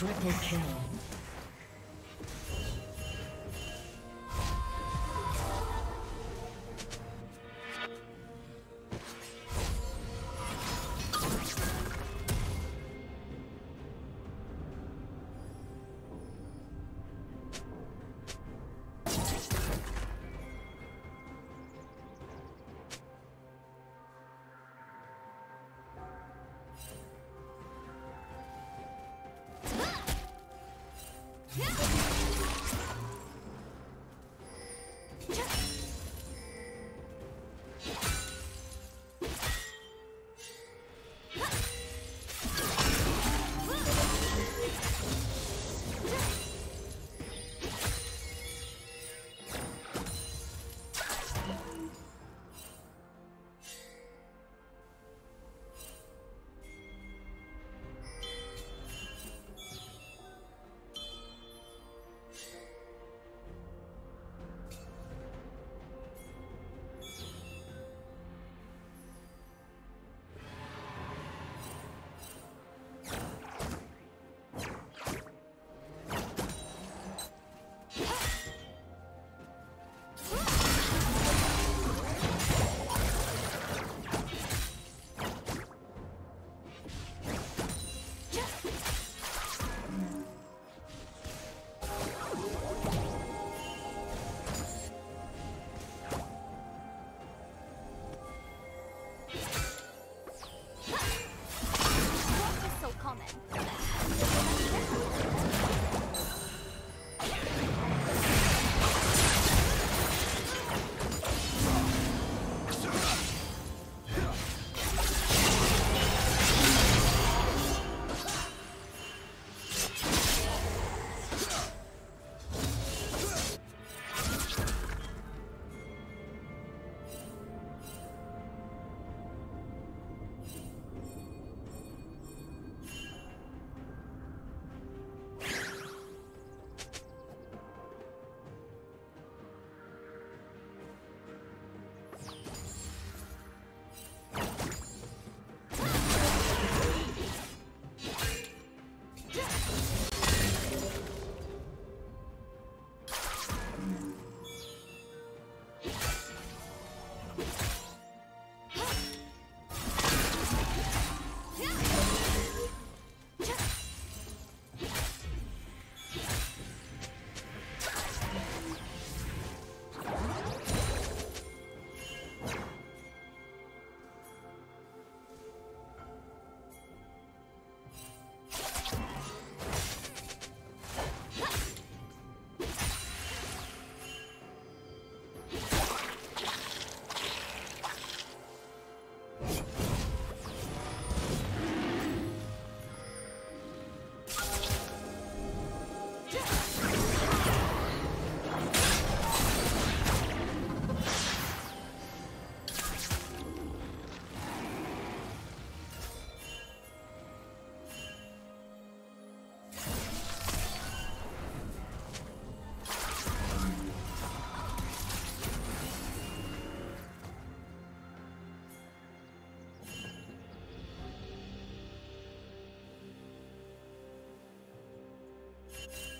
triple kill. you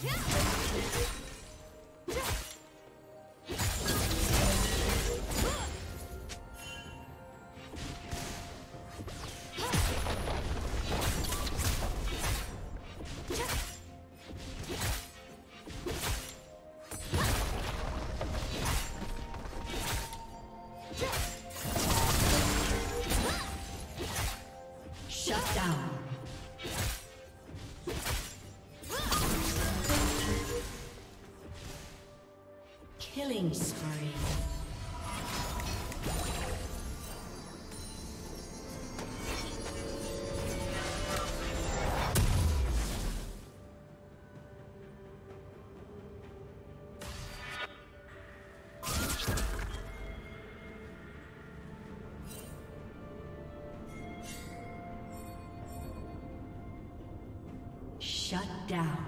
Killing Shut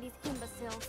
these imbeciles.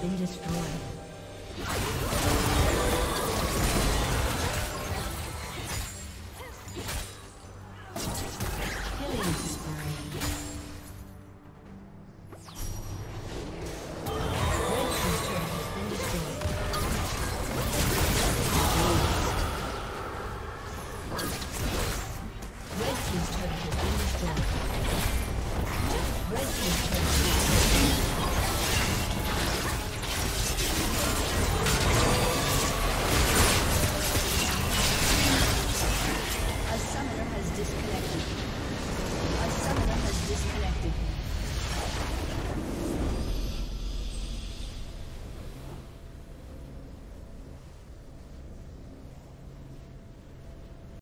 Been destroyed.